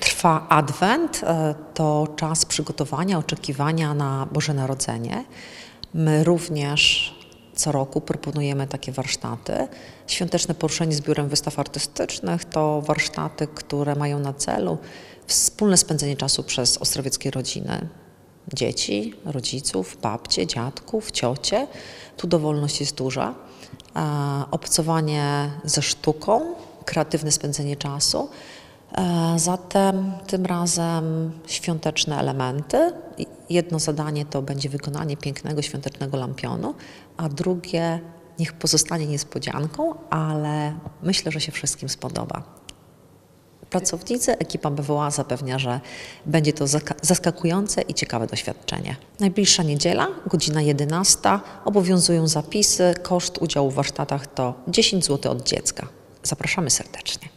Trwa Adwent, e, to czas przygotowania, oczekiwania na Boże Narodzenie. My również co roku proponujemy takie warsztaty. Świąteczne poruszenie z Biurem Wystaw Artystycznych to warsztaty, które mają na celu wspólne spędzenie czasu przez ostrowieckie rodziny. Dzieci, rodziców, babcie, dziadków, ciocie. Tu dowolność jest duża. E, obcowanie ze sztuką, kreatywne spędzenie czasu. E, Zatem tym razem świąteczne elementy. Jedno zadanie to będzie wykonanie pięknego świątecznego lampionu, a drugie niech pozostanie niespodzianką, ale myślę, że się wszystkim spodoba. Pracownicy, ekipa BWA zapewnia, że będzie to zaskakujące i ciekawe doświadczenie. Najbliższa niedziela, godzina 11, obowiązują zapisy. Koszt udziału w warsztatach to 10 zł od dziecka. Zapraszamy serdecznie.